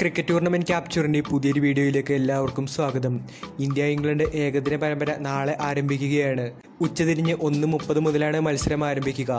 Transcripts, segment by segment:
Cricket tournament ക്യാപ്ചറിന്റെ പുതിയൊരു വീഡിയോയിലേക്ക് എല്ലാവർക്കും സ്വാഗതം. ഇന്ത്യ ഇംഗ്ലണ്ട് ഏകദിന പരമ്പര നാളെ ആരംഭിക്കുകയാണ്. ഉച്ചതിരിഞ്ഞ് ഒന്ന് മുപ്പത് മുതലാണ് മത്സരം ആരംഭിക്കുക.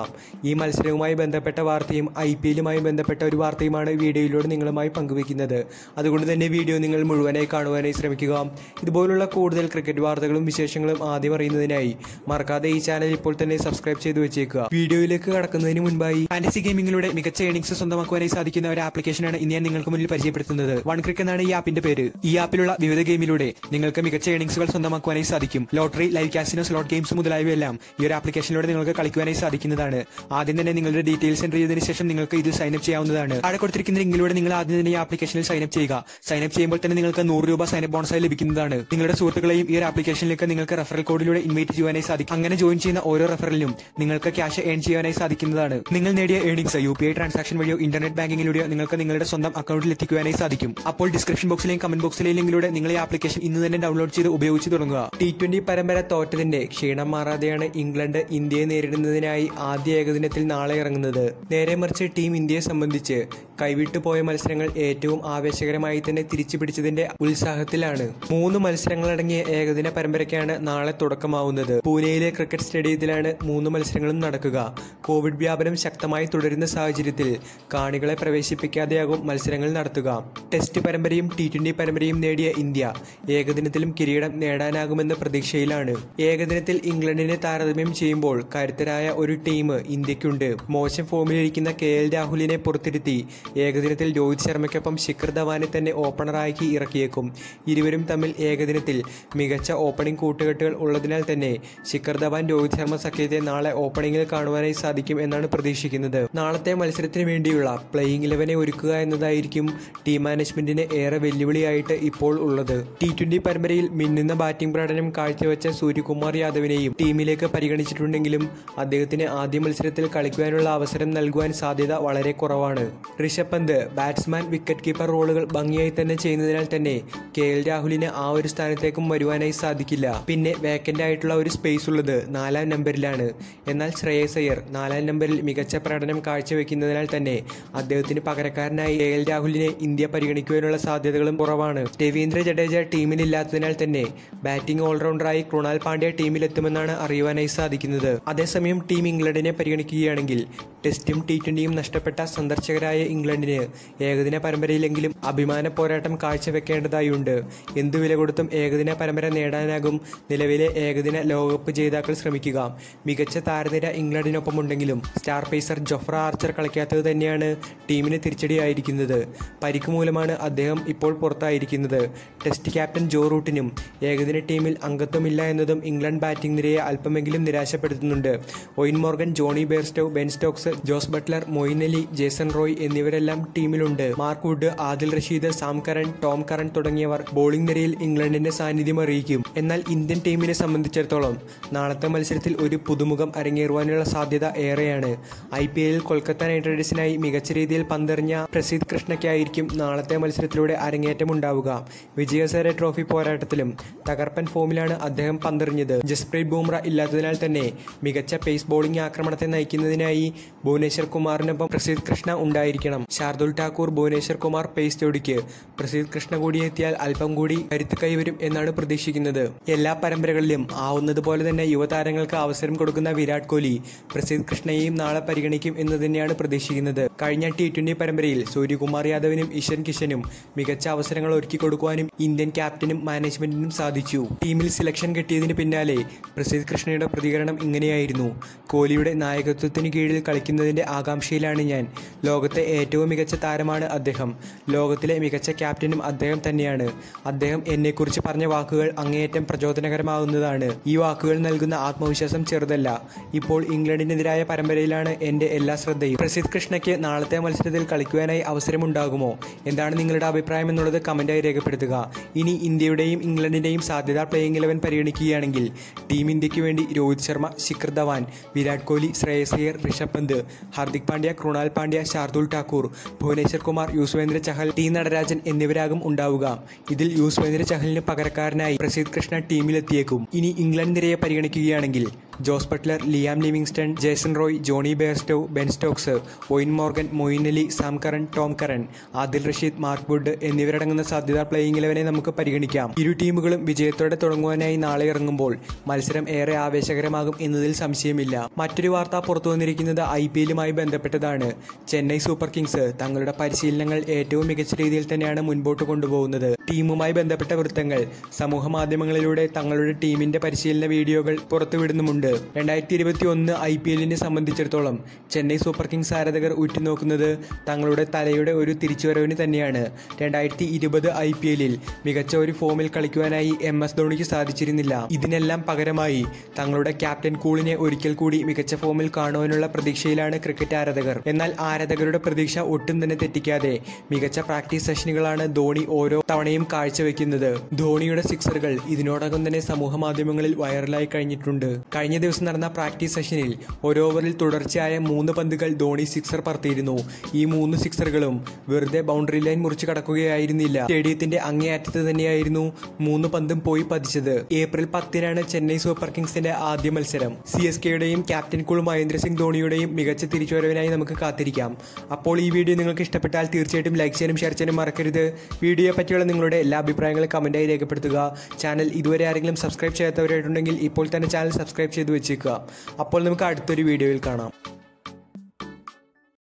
ഈ മത്സരവുമായി ബന്ധപ്പെട്ട വാർത്തയും ഐ പി എല്ലുമായി ബന്ധപ്പെട്ട ഒരു വാർത്തയുമാണ് വീഡിയോയിലൂടെ നിങ്ങളുമായി പങ്കുവയ്ക്കുന്നത്. അതുകൊണ്ട് തന്നെ വീഡിയോ നിങ്ങൾ മുഴുവനായി കാണുവാനായി ശ്രമിക്കുക. ഇതുപോലുള്ള കൂടുതൽ ക്രിക്കറ്റ് വാർത്തകളും വിശേഷങ്ങളും ആദ്യം അറിയുന്നതിനായി മറക്കാതെ ഈ ചാനൽ ഇപ്പോൾ തന്നെ സബ്സ്ക്രൈബ് ചെയ്തു വെച്ചേക്കുക. വീഡിയോയിലേക്ക് കടക്കുന്നതിന് മുൻപായി ഫാൻസി ഗെയിമിങ്ങിലൂടെ മികച്ച ഏണിങ്സ് സ്വന്തമാക്കുവാനായി സാധിക്കുന്ന ഒരു ആപ്ലിക്കേഷനാണ് ഇന്ന് ഞാൻ നിങ്ങൾക്ക് മുന്നിൽ പരിചയപ്പെടുത്തുന്നത്. വൺ ക്രിക്ക് എന്നാണ് ഈ ആപ്പിന്റെ പേര്. ഈ ആപ്പിലുള്ള വിവിധ ഗെയിമിലൂടെ നിങ്ങൾക്ക് മികച്ച ഏണിംഗ്സുകൾ സ്വന്തമാക്കുവാനായി സാധിക്കും. Lottery live casino slot games മുതലായവയെല്ലാം ഈ ഒരു ആപ്ലിക്കേഷനിലൂടെ നിങ്ങൾക്ക് കളിക്കുവാനായി സാധിക്കുന്നതാണ്. ആദ്യം തന്നെ നിങ്ങളുടെ ഡീറ്റെയിൽസ് എന്റർ ചെയ്തതിനു ശേഷം നിങ്ങൾക്ക് ഇതിൽ സൈനപ്പ് ചെയ്യാവുന്നതാണ്. അവിടെ കൊടുത്തിരിക്കുന്ന ലിങ്കിലൂടെ നിങ്ങൾ ആദ്യം തന്നെ ഈ ആപ്ലിക്കേഷനിൽ സൈനപ്പ് ചെയ്യുക. സൈനപ്പ് ചെയ്യുമ്പോൾ തന്നെ നിങ്ങൾക്ക് നൂറ് രൂപ സൈനപ്പ് ബോണസായി ലഭിക്കുന്നതാണ്. നിങ്ങളുടെ സുഹൃത്തുക്കളെയും ഈ ഒരു ആപ്ലിക്കേഷനിലേക്ക് നിങ്ങൾക്ക് റഫറൽ കോഡിലൂടെ ഇൻവൈറ്റ് ചെയ്യുവാനായി സാധിക്കും. അങ്ങനെ ജോയിൻ ചെയ്യുന്ന ഓരോ റെഫറലിനും നിങ്ങൾക്ക് ക്യാഷ് ഏൺ ചെയ്യാനായി സാധിക്കുന്നതാണ്. നിങ്ങൾ നേടിയ earnings U P I transaction വഴിയോ ഇന്റർനെറ്റ് ബാങ്കിങ്ങിലൂടെയോ നിങ്ങൾക്ക് നിങ്ങളുടെ സ്വന്തം അക്കൗണ്ടിൽ എത്തിക്കുവാനായി സാധിക്കും. അപ്പോൾ ഡിസ്ക്രിപ്ഷൻ ബോക്സിലെയും കമന്റ് ബോക്സിലെയും ലിങ്കിലൂടെ നിങ്ങൾ ഈ ആപ്ലിക്കേഷൻ ഇന്ന് തന്നെ ഡൗൺലോഡ് ചെയ്ത് ഉപയോഗിച്ച് തുടങ്ങുക. ടി ട്വന്റി പരമ്പര തോറ്റതിന്റെ ക്ഷീണം മാറാതെയാണ് ഇംഗ്ലണ്ട് ഇന്ത്യയെ നേരിടുന്നതിനായി ആദ്യ ഏകദിനത്തിൽ നാളെ ഇറങ്ങുന്നത്. നേരെ മറിച്ച് ടീം ഇന്ത്യയെ സംബന്ധിച്ച് കൈവിട്ടു പോയ മത്സരങ്ങൾ ഏറ്റവും ആവേശകരമായി തന്നെ തിരിച്ചു പിടിച്ചതിന്റെ ഉത്സാഹത്തിലാണ്. മൂന്ന് മത്സരങ്ങളടങ്ങിയ ഏകദിന പരമ്പരയ്ക്കാണ് നാളെ തുടക്കമാവുന്നത്. പൂനെയിലെ ക്രിക്കറ്റ് സ്റ്റേഡിയത്തിലാണ് മൂന്ന് മത്സരങ്ങളും നടക്കുക. കോവിഡ് വ്യാപനം ശക്തമായി തുടരുന്ന സാഹചര്യത്തിൽ കാണികളെ പ്രവേശിപ്പിക്കാതെയാകും മത്സരങ്ങൾ നടത്തുക. ടെസ്റ്റ് പരമ്പരയും ടി ട്വന്റി പരമ്പരയും നേടിയ ഇന്ത്യ ഏകദിനത്തിലും കിരീടം നേടാനാകുമെന്ന പ്രതീക്ഷയിലാണ്. ഏകദിനത്തിൽ ഇംഗ്ലണ്ടിനെ താരതമ്യം ചെയ്യുമ്പോൾ കരുത്തരായ ഒരു ടീം ഇന്ത്യക്കുണ്ട്. മോശം ഫോമിലിരിക്കുന്ന കെ എൽ രാഹുലിനെ പുറത്തിരുത്തി ഏകദിനത്തിൽ രോഹിത് ശർമ്മയ്ക്കൊപ്പം ശിഖർ ധവാനെ തന്നെ ഓപ്പണറാക്കി ഇറക്കിയേക്കും. ഇരുവരും തമ്മിൽ ഏകദിനത്തിൽ മികച്ച ഓപ്പണിംഗ് കൂട്ടുകെട്ടുകൾ ഉള്ളതിനാൽ തന്നെ ശിഖർ ധവാൻ രോഹിത് ശർമ്മ സഖ്യത്തെ നാളെ ഓപ്പണിംഗിൽ കാണുവാനായി സാധിക്കും എന്നാണ് പ്രതീക്ഷിക്കുന്നത്. നാളത്തെ മത്സരത്തിന് വേണ്ടിയുള്ള പ്ലേയിങ് ഇലവനെ ഒരുക്കുക എന്നതായിരിക്കും ടീം മാനേജ്മെന്റിന് ഏറെ വെല്ലുവിളിയായിട്ട് ഇപ്പോൾ ഉള്ളത്. ടി ട്വന്റി പരമ്പരയിൽ മിന്നുന്ന ബാറ്റിംഗ് പ്രകടനം കാഴ്ചവെച്ച സൂര്യകുമാർ യാദവിനെയും ടീമിലേക്ക് പരിഗണിച്ചിട്ടുണ്ടെങ്കിലും അദ്ദേഹത്തിന് ആദ്യ മത്സരത്തിൽ കളിക്കുവാനുള്ള അവസരം നൽകുവാൻ സാധ്യത വളരെ കുറവാണ്. Rishabh Pant batsman wicket keeper റോളുകൾ ഭംഗിയായി തന്നെ ചെയ്യുന്നതിനാൽ തന്നെ കെ എൽ രാഹുലിന് ആ ഒരു സ്ഥാനത്തേക്കും വരുവാനായി സാധിക്കില്ല. പിന്നെ വേക്കന്റ് ആയിട്ടുള്ള ഒരു സ്പേസ് ഉള്ളത് നാലാം നമ്പറിലാണ് എന്നാൽ ശ്രേയസ് നാലാം നമ്പറിൽ മികച്ച പ്രകടനം കാഴ്ചവെക്കുന്നതിനാൽ തന്നെ അദ്ദേഹത്തിന് പകരക്കാരനായി എ എൽ രാഹുലിനെ ഇന്ത്യ പരിഗണിക്കുവാനുള്ള സാധ്യതകളും കുറവാണ്. രവീന്ദ്ര ജഡേജ ടീമിലില്ലാത്തതിനാൽ തന്നെ ബാറ്റിംഗ് ഓൾറൗണ്ടറായി കൃണാൽ പാണ്ഡ്യ ടീമിലെത്തുമെന്നാണ് അറിയുവാനായി സാധിക്കുന്നത്. അതേസമയം ടീം ഇംഗ്ലണ്ടിനെ പരിഗണിക്കുകയാണെങ്കിൽ ടെസ്റ്റും ടി ട്വന്റിയും നഷ്ടപ്പെട്ട സന്ദർശകരായ ഇംഗ്ലണ്ടിന് ഏകദിന പരമ്പരയിലെങ്കിലും അഭിമാന പോരാട്ടം കാഴ്ചവെക്കേണ്ടതായുണ്ട്. എന്തു വില കൊടുത്തും ഏകദിന പരമ്പര നേടാനാകും നിലവിലെ ഏകദിന ലോകകപ്പ് ജേതാക്കൾ ശ്രമിക്കുക. മികച്ച താരനിര ഇംഗ്ലണ്ടിനൊപ്പമുണ്ടെങ്കിലും സ്റ്റാർ പേസർ ജൊഫ്ര ആർച്ചർ കളിക്കാത്തത് തന്നെയാണ് ടീമിന് തിരിച്ചടിയായിരിക്കുന്നത്. പരിക്ക് മൂലമാണ് അദ്ദേഹം ഇപ്പോൾ പുറത്തായിരിക്കുന്നത്. ടെസ്റ്റ് ക്യാപ്റ്റൻ ജോ റൂട്ടിനും ഏകദിന ടീമിൽ അംഗത്വമില്ല എന്നതും ഇംഗ്ലണ്ട് ബാറ്റിംഗ് നിരയെ അല്പമെങ്കിലും നിരാശപ്പെടുത്തുന്നുണ്ട്. Eoin Morgan Jonny Bairstow Ben Stokes Jos Buttler Moeen Jason Roy എന്നിവരെല്ലാം ടീമിലുണ്ട്. Mark Wood Adil Rashid Sam Curran Tom Curran തുടങ്ങിയവർ ബോളിംഗ് നിരയിൽ ഇംഗ്ലണ്ടിന്റെ സാന്നിധ്യം അറിയിക്കും. എന്നാൽ ഇന്ത്യൻ ടീമിനെ സംബന്ധിച്ചിടത്തോളം നാളത്തെ മത്സരത്തിൽ ഒരു പുതുമുഖം അരങ്ങേറുവാനുള്ള സാധ്യത ഏറെയാണ്. ഐ പി എല്ലിൽ കൊൽക്കത്ത നൈറ്റ് റൈഡേഴ്സിനായി മികച്ച രീതിയിൽ പന്തെറിഞ്ഞ പ്രസീദ് കൃഷ്ണയ്ക്കായിരിക്കും നാളത്തെ മത്സരത്തിലൂടെ അരങ്ങേറ്റമുണ്ടാവുക. വിജയസര ട്രോഫി പോരാട്ടത്തിലും തകർപ്പൻ ഫോമിലാണ് അദ്ദേഹം പന്തെറിഞ്ഞത്. ജസ്പ്രീത് ബുംറ ഇല്ലാത്തതിനാൽ തന്നെ മികച്ച പേസ് ബോളിംഗ് ആക്രമണത്തെ നയിക്കുന്നതിനായി ഭുവനേശ്വർ കുമാറിനൊപ്പം പ്രസീദ് കൃഷ്ണ ഉണ്ടായിരിക്കണം. ശാർദുൽ ഠാക്കൂർ ഭുവനേശ്വർ കുമാർ പേസ് ജോഡിക്ക് പ്രസീദ് കൃഷ്ണ കൂടി എത്തിയാൽ അല്പം കൂടി കരുത്ത് കൈവരും എന്നാണ് പ്രതീക്ഷിക്കുന്നത്. എല്ലാ പരമ്പരകളിലും ആവുന്നതുപോലെ തന്നെ യുവതാരങ്ങൾക്ക് അവസരം കൊടുക്കുന്ന വിരാട് കോഹ്ലി പ്രസീദ് കൃഷ്ണയെയും നാളെ പരിഗണിക്കും എന്ന് തന്നെയാണ് പ്രതീക്ഷിക്കുന്നത്. കഴിഞ്ഞ ടി ട്വന്റി പരമ്പരയിൽ സൂര്യകുമാർ യാദവിനും ഇഷൻ കിഷനും മികച്ച അവസരങ്ങൾ ഒരുക്കി കൊടുക്കുവാനും ഇന്ത്യൻ ക്യാപ്റ്റനും മാനേജ്മെന്റിനും സാധിച്ചു. ടീമിൽ സെലക്ഷൻ കിട്ടിയതിന് പിന്നാലെ പ്രസീദ് കൃഷ്ണയുടെ പ്രതികരണം ഇങ്ങനെയായിരുന്നു. കോഹ്ലിയുടെ നായകത്വത്തിന് കീഴിൽ കളിക്കുന്നതിന്റെ ആകാംക്ഷയിലാണ് ഞാൻ. ലോകത്തെ ഏറ്റവും മികച്ച താരമാണ് അദ്ദേഹം. ലോകത്തിലെ മികച്ച ക്യാപ്റ്റനും അദ്ദേഹം തന്നെയാണ്. അദ്ദേഹം എന്നെക്കുറിച്ച് പറഞ്ഞ വാക്കുകൾ അങ്ങേയറ്റം പ്രചോദനകരമാകുന്നതാണ്. ഈ വാക്കുകൾ നൽകുന്ന ആത്മവിശ്വാസം ചെറുതല്ല. ഇപ്പോൾ ഇംഗ്ലണ്ടിനെതിരായ പരമ്പരയിലാണ് എന്റെ എല്ലാ ശ്രദ്ധയും. പ്രസിദ്ധ് കൃഷ്ണയ്ക്ക് നാളത്തെ മത്സരത്തിൽ കളിക്കുവാനായി അവസരമുണ്ടാകുമോ? എന്താണ് നിങ്ങളുടെ അഭിപ്രായം എന്നുള്ളത് കമന്റായി രേഖപ്പെടുത്തുക. ഇനി ഇന്ത്യയുടെയും ഇംഗ്ലണ്ടിന്റെയും സാധ്യത പ്ലേയിങ് ഇലവൻ പരിഗണിക്കുകയാണെങ്കിൽ ടീം ഇന്ത്യയ്ക്ക് വേണ്ടി രോഹിത് ശർമ്മ ശിഖർ ധവാൻ വിരാട് കോഹ്ലി ശ്രേയസ് അയ്യർ ഋഷഭ് പന്ത് ഹാർദിക് പാണ്ഡ്യ കൃണാൽ പാണ്ഡ്യ ശാർദുൽ ഠാക്കൂർ ഭുവനേശ്വർ കുമാർ യുസ്വേന്ദ്ര ചഹൽ ടി നടരാജൻ എന്നിവരാകും ഉണ്ടാവുക. ഇതിൽ യുസ്വേന്ദ്ര ചഹലിന് പകരക്കാരനായി പ്രസീദ് കൃഷ്ണ ടീമിലെത്തിയേക്കും. ഇനി ഇംഗ്ലണ്ട് നിരയെ പരിഗണിക്കുകയാണെങ്കിൽ Jos Buttler Liam Livingstone Jason Roy Jonny Bairstow Ben Stokes Eoin Morgan Moeen Ali Sam Curran Tom Curran Adil Rashid Mark Wood എന്നിവരടങ്ങുന്ന സാധ്യത പ്ലേയിങ് ഇലവനെ നമുക്ക് പരിഗണിക്കാം. ഇരു ടീമുകളും വിജയത്തോടെ തുടങ്ങുവാനായി നാളെ ഇറങ്ങുമ്പോൾ മത്സരം ഏറെ ആവേശകരമാകും എന്നതിൽ സംശയമില്ല. മറ്റൊരു വാർത്ത പുറത്തു വന്നിരിക്കുന്നത് ഐ പി എല്ലുമായി ബന്ധപ്പെട്ടതാണ്. ചെന്നൈ സൂപ്പർ കിങ്സ് തങ്ങളുടെ പരിശീലനങ്ങൾ ഏറ്റവും മികച്ച രീതിയിൽ തന്നെയാണ് മുൻപോട്ട് കൊണ്ടുപോകുന്നത്. ടീമുമായി ബന്ധപ്പെട്ട വൃത്തങ്ങൾ. സമൂഹ മാധ്യമങ്ങളിലൂടെ തങ്ങളുടെ ടീമിന്റെ പരിശീലന വീഡിയോകൾ പുറത്തുവിടുന്നുമുണ്ട്. രണ്ടായിരത്തി ഇരുപത്തി ഒന്ന് ഐ പി എല്ലിനെ സംബന്ധിച്ചിടത്തോളം ചെന്നൈ സൂപ്പർ കിങ്സ് ആരാധകർ ഉറ്റുനോക്കുന്നത് തങ്ങളുടെ തലയുടെ ഒരു തിരിച്ചുവരവിന് തന്നെയാണ്. രണ്ടായിരത്തി ഇരുപത് ഐ പി എല്ലിൽ മികച്ച ഒരു ഫോമിൽ കളിക്കുവാനായി എം എസ് ധോണിക്ക് സാധിച്ചിരുന്നില്ല. ഇതിനെല്ലാം പകരമായി തങ്ങളുടെ ക്യാപ്റ്റൻ കൂളിനെ ഒരിക്കൽ കൂടി മികച്ച ഫോമിൽ കാണുവാനുള്ള പ്രതീക്ഷയിലാണ് ക്രിക്കറ്റ് ആരാധകർ. എന്നാൽ ആരാധകരുടെ പ്രതീക്ഷ ഒട്ടും തന്നെ തെറ്റിക്കാതെ മികച്ച പ്രാക്ടീസ് സെഷനുകളാണ് ധോണി ഓരോ തവണയും കാഴ്ചവെക്കുന്നത്. ധോണിയുടെ സിക്സറുകൾ ഇതിനോടകം തന്നെ സമൂഹ മാധ്യമങ്ങളിൽ വൈറലായി കഴിഞ്ഞിട്ടുണ്ട്. കഴിഞ്ഞ ദിവസം നടന്ന പ്രാക്ടീസ് സെഷനിൽ ഒരു ഓവറിൽ തുടർച്ചയായ മൂന്ന് പന്തുകൾ ധോണി സിക്സർ പറത്തിയിരുന്നു. ഈ മൂന്ന് സിക്സറുകളും വെറുതെ ബൗണ്ടറി ലൈൻ മുറിച്ച് കടക്കുകയായിരുന്നില്ല. സ്റ്റേഡിയത്തിന്റെ അങ്ങേയറ്റത്ത് തന്നെയായിരുന്നു മൂന്ന് പന്തും പോയി പതിച്ചത്. ഏപ്രിൽ പത്തിനാണ് ചെന്നൈ സൂപ്പർ കിങ്സിന്റെ ആദ്യ മത്സരം. സി എസ് കെയുടെയും ക്യാപ്റ്റൻ കൂൾ മഹേന്ദ്ര സിംഗ് ധോണിയുടെയും മികച്ച തിരിച്ചുവരവിനായി നമുക്ക് കാത്തിരിക്കാം. അപ്പോൾ ഈ വീഡിയോ നിങ്ങൾക്ക് ഇഷ്ടപ്പെട്ടാൽ തീർച്ചയായിട്ടും ലൈക്ക് ചെയ്യാനും ഷെയർ ചെയ്യാനും മറക്കരുത്. വീഡിയോയെ പറ്റിയുള്ള നിങ്ങളുടെ എല്ലാ അഭിപ്രായങ്ങളും കമന്റായി രേഖപ്പെടുത്തുക. ചാനൽ ഇതുവരെ ആരെങ്കിലും സബ്സ്ക്രൈബ് ചെയ്യാത്തവരായിട്ടുണ്ടെങ്കിൽ ഇപ്പോൾ തന്നെ ചാനൽ സബ്സ്ക്രൈബ് ചെയ്ത് വെച്ചേക്കുക. അപ്പോൾ നമുക്ക് അടുത്തൊരു വീഡിയോയിൽ കാണാം.